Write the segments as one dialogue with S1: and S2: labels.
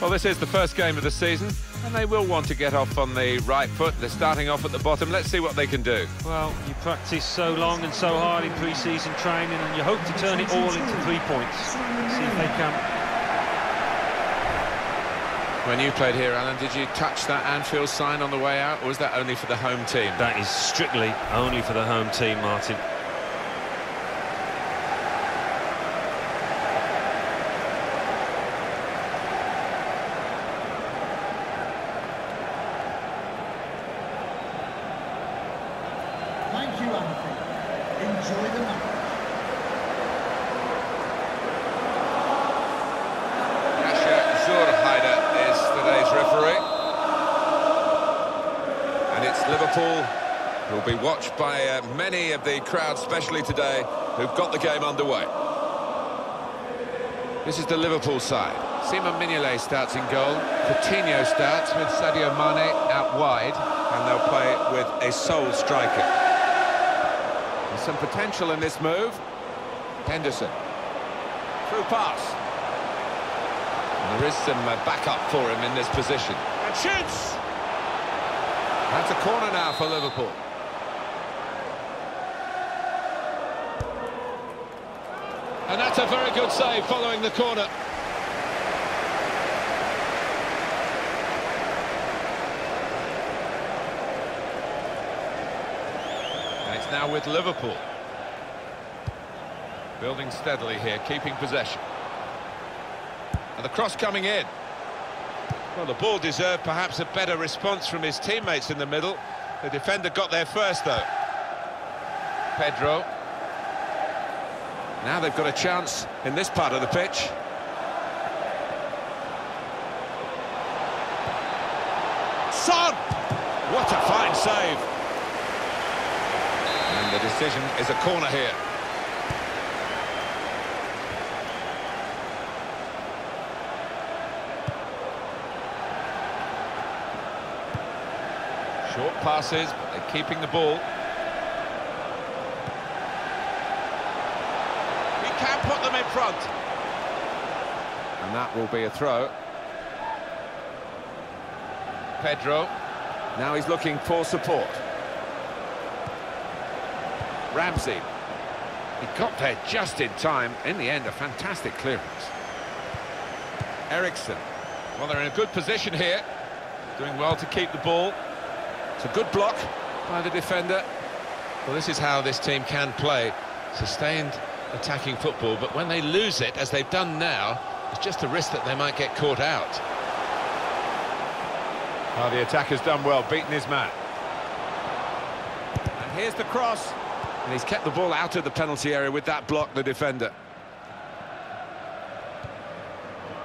S1: Well, this is the first game of the season, and they will want to get off on the right foot. They're starting off at the bottom. Let's see what they can do.
S2: Well, you practice so long and so hard in pre-season training, and you hope to turn it all into three points. See if they can.
S1: When you played here, Alan, did you touch that Anfield sign on the way out, or was that only for the home team?
S2: That is strictly only for the home team, Martin.
S3: You, Anfield. Enjoy the match.
S1: Is today's referee. And it's Liverpool who'll be watched by uh, many of the crowd, especially today, who've got the game underway. This is the Liverpool side. Simon Mignolet starts in goal. Coutinho starts with Sadio Mane out wide. And they'll play with a sole striker. Some potential in this move. Henderson. Through pass. And there is some uh, backup for him in this position. And shoots! That's a corner now for Liverpool. And that's a very good save following the corner. Now with Liverpool. Building steadily here, keeping possession. And the cross coming in. Well, the ball deserved perhaps a better response from his teammates in the middle. The defender got there first, though. Pedro. Now they've got a chance in this part of the pitch. Son! What a fine save. The decision is a corner here. Short passes, but they're keeping the ball. He can put them in front. And that will be a throw. Pedro. Now he's looking for support. Ramsey. He got there just in time. In the end, a fantastic clearance. Eriksen. Well, they're in a good position here. Doing well to keep the ball. It's a good block by the defender. Well, this is how this team can play. Sustained attacking football, but when they lose it, as they've done now, it's just a risk that they might get caught out. Oh, the attacker's done well, beaten his man. And here's the cross. And he's kept the ball out of the penalty area with that block, the defender.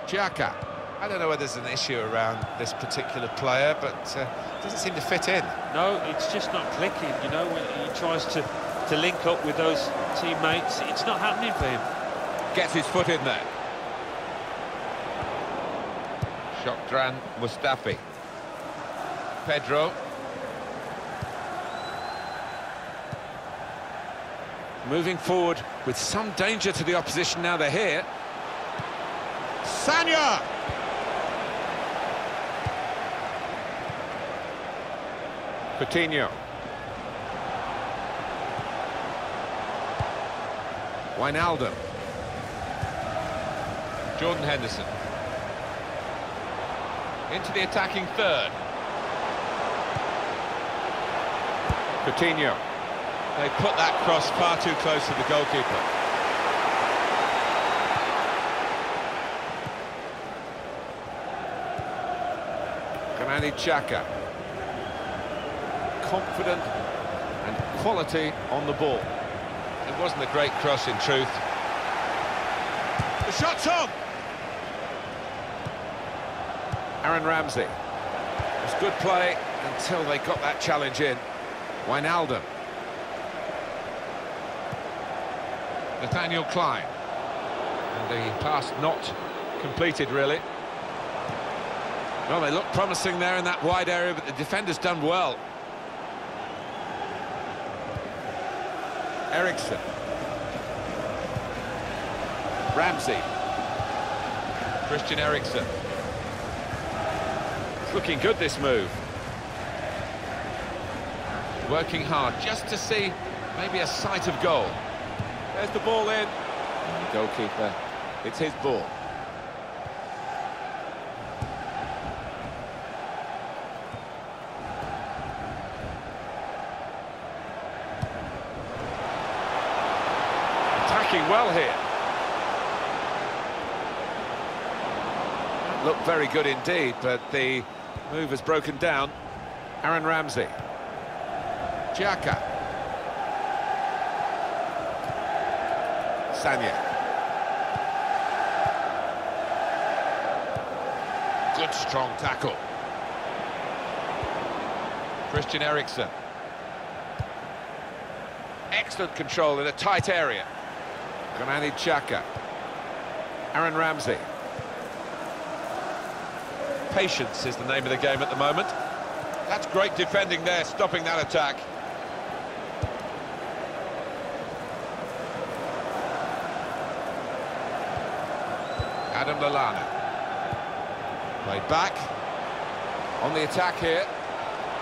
S1: Xhaka. I don't know whether there's an issue around this particular player, but uh, doesn't seem to fit in.
S2: No, it's just not clicking, you know, when he tries to, to link up with those teammates. It's not happening for him.
S1: Gets his foot in there. Shkodran Mustafi. Pedro. Moving forward with some danger to the opposition now they're here. Sagna! Coutinho. Wijnaldum. Jordan Henderson. Into the attacking third. Coutinho. They put that cross far too close to the goalkeeper. Granit Xhaka. Confident and quality on the ball. It wasn't a great cross in truth. The shot's on! Aaron Ramsey. It was good play until they got that challenge in. Wijnaldum. Nathaniel Clyne. And the pass not completed, really. Well, they look promising there in that wide area, but the defender's done well. Eriksen. Ramsey. Christian Eriksen. Looking good, this move. Working hard just to see maybe a sight of goal. There's the ball in. And the goalkeeper, it's his ball. Attacking well here. Looked very good indeed, but the move has broken down. Aaron Ramsey. Xhaka. Good strong tackle. Christian Eriksen. Excellent control in a tight area. Granit Xhaka. Aaron Ramsey. Patience is the name of the game at the moment. That's great defending there, stopping that attack. Adam Lallana. Played back. On the attack here.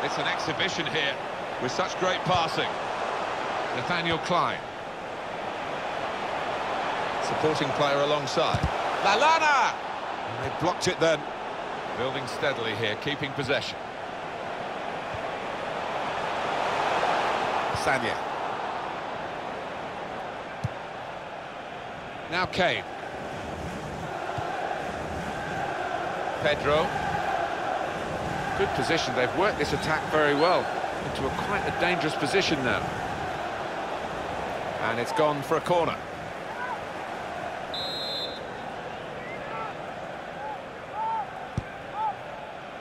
S1: It's an exhibition here with such great passing. Nathaniel Clyne. Supporting player alongside. Lallana! They blocked it then. Building steadily here, keeping possession. Sagna. Now Kane. Pedro. Good position. They've worked this attack very well into a quite a dangerous position now. And it's gone for a corner.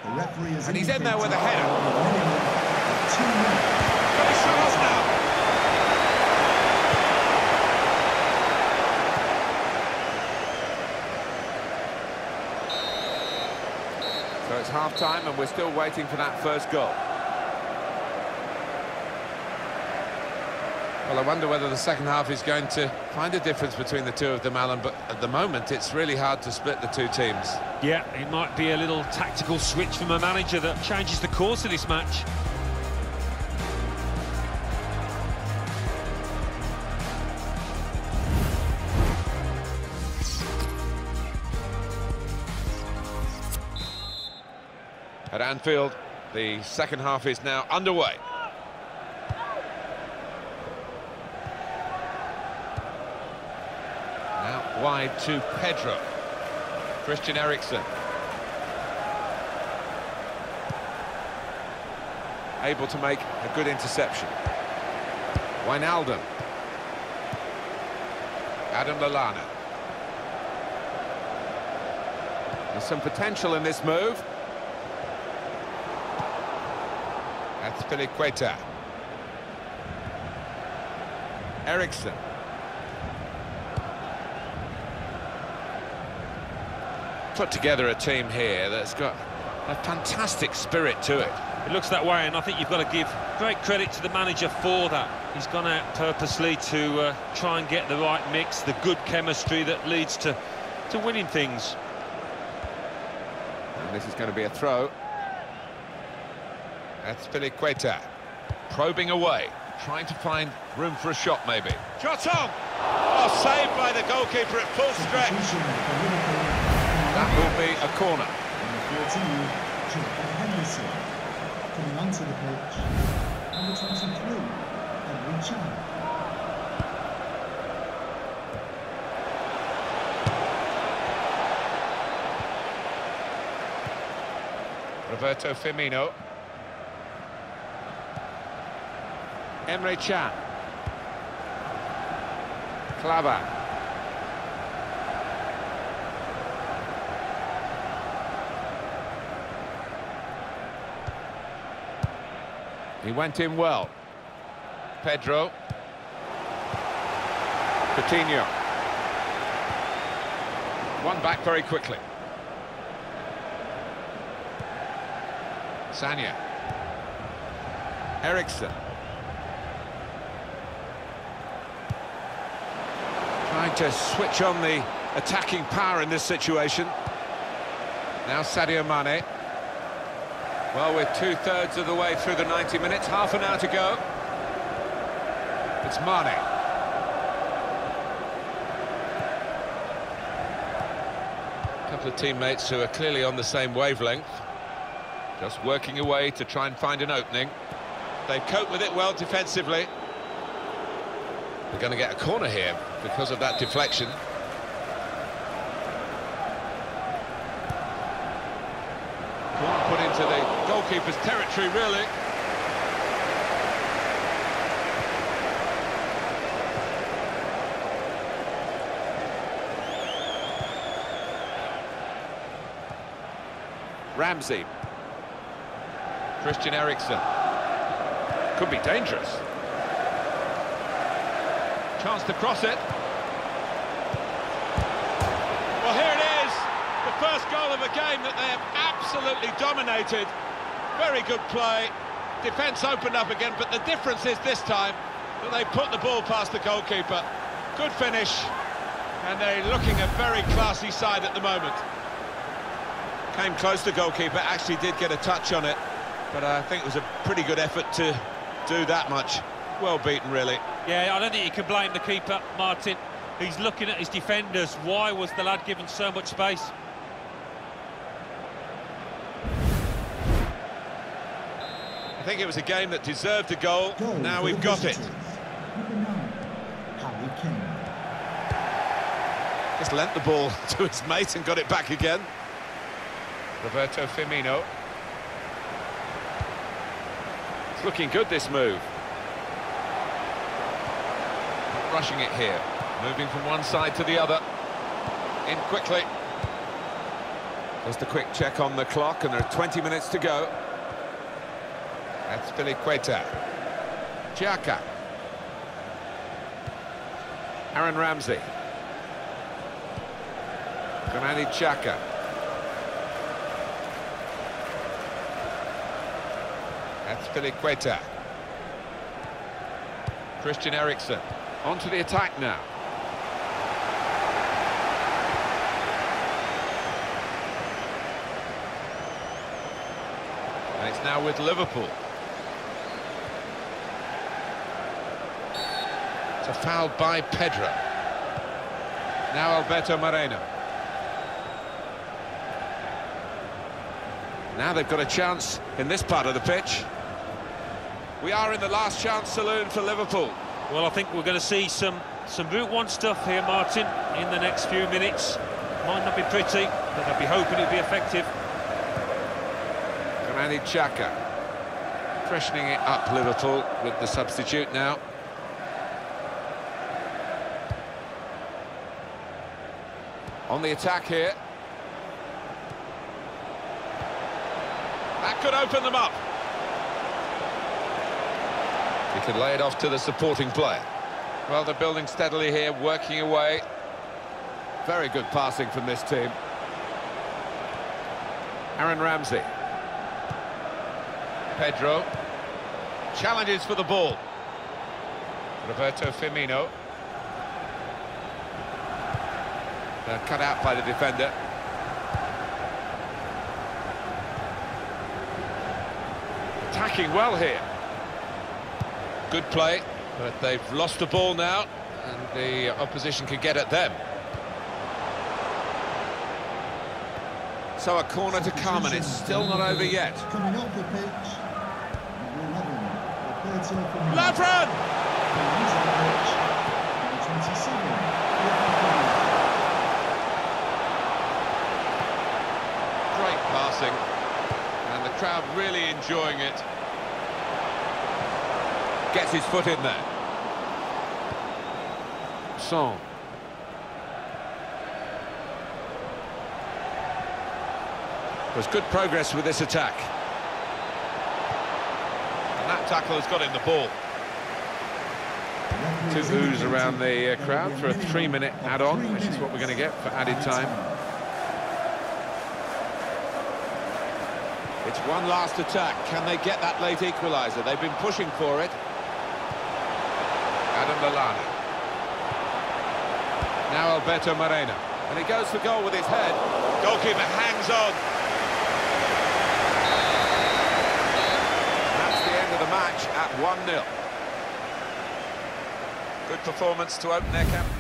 S3: The referee has
S1: And he's in there with a header.
S3: a minimum of two minutes.
S1: Got a shot off now. So it's half-time and we're still waiting for that first goal. Well, I wonder whether the second half is going to find a difference between the two of them, Alan, but at the moment it's really hard to split the two teams.
S2: Yeah, it might be a little tactical switch from a manager that changes the course of this match.
S1: At Anfield, the second half is now underway. Now wide to Pedro. Christian Eriksen. Able to make a good interception. Wijnaldum. Adam Lallana. There's some potential in this move. That's Piliqueta. Eriksen. Put together a team here that's got a fantastic spirit to it.
S2: It looks that way, and I think you've got to give great credit to the manager for that. He's gone out purposely to uh, try and get the right mix, the good chemistry that leads to, to winning things.
S1: And this is going to be a throw. That's Piliqueta. Probing away, trying to find room for a shot maybe. Shot on! Oh, saved by the goalkeeper at full stretch. That will be a corner.
S3: Number 14, Jordan Henderson. Coming onto the pitch, number 23, Emre Can.
S1: Roberto Firmino. Emre Can. Klavan. He went in well. Pedro. Coutinho. One back very quickly. Sagna. Eriksen. Trying to switch on the attacking power in this situation. Now Sadio Mane. Well, we're two-thirds of the way through the 90 minutes, half an hour to go. It's Mane. A couple of teammates who are clearly on the same wavelength. Just working away to try and find an opening. They've coped with it well defensively. They're going to get a corner here because of that deflection. Put into the goalkeeper's territory, really. Ramsey. Christian Eriksen. Could be dangerous. Chance to cross it. Well, here it is. The first goal of a game that they have absolutely dominated. Very good play. Defence opened up again, but the difference is this time that they put the ball past the goalkeeper. Good finish, and they're looking a very classy side at the moment. Came close to goalkeeper, actually did get a touch on it, but I think it was a pretty good effort to do that much. Well beaten, really.
S2: Yeah, I don't think you can blame the keeper, Martin. He's looking at his defenders. Why was the lad given so much space?
S1: I think it was a game that deserved a goal.
S3: Goal
S1: now we've got it.
S3: visitors. Number nine,
S1: Just lent the ball to his mate and got it back again. Roberto Firmino. It's looking good, this move. Not rushing it here. Moving from one side to the other. In quickly. Just a quick check on the clock, and there are 20 minutes to go. Azpilicueta. Xhaka. Aaron Ramsey. Granit Xhaka. Azpilicueta. Christian Eriksen. On to the attack now. And it's now with Liverpool. It's a foul by Pedro. Now Alberto Moreno. Now they've got a chance in this part of the pitch. We are in the last chance saloon for Liverpool.
S2: Well, I think we're going to see some some Route 1 stuff here, Martin, in the next few minutes. Might not be pretty, but they'll be hoping it'll be effective.
S1: Granit Xhaka Freshening it up, Liverpool, with the substitute now. On the attack here. That could open them up. He could lay it off to the supporting player. Well, they're building steadily here, working away. Very good passing from this team. Aaron Ramsey. Pedro. Challenges for the ball. Roberto Firmino. They're cut out by the defender. Attacking well here. Good play, but they've lost the ball now, and the opposition can get at them. So a corner to come, and it's still not over yet.
S3: Coming up the pitch, number 11, Roberto Firmino.
S1: Lovren!
S3: Coming into the pitch, number 27, Liverpool.
S1: Great passing, and the crowd really enjoying it. Gets his foot in there. Song. There's good progress with this attack. And that tackle has got him the ball. Two boos around the uh, crowd for a three-minute add-on, which is what we're going to get for added time. It's one last attack. Can they get that late equaliser? They've been pushing for it. Adam Lallana. Now Alberto Moreno. And he goes for goal with his head. Goalkeeper hangs on. That's the end of the match at 1-0. Good performance to open their campaign.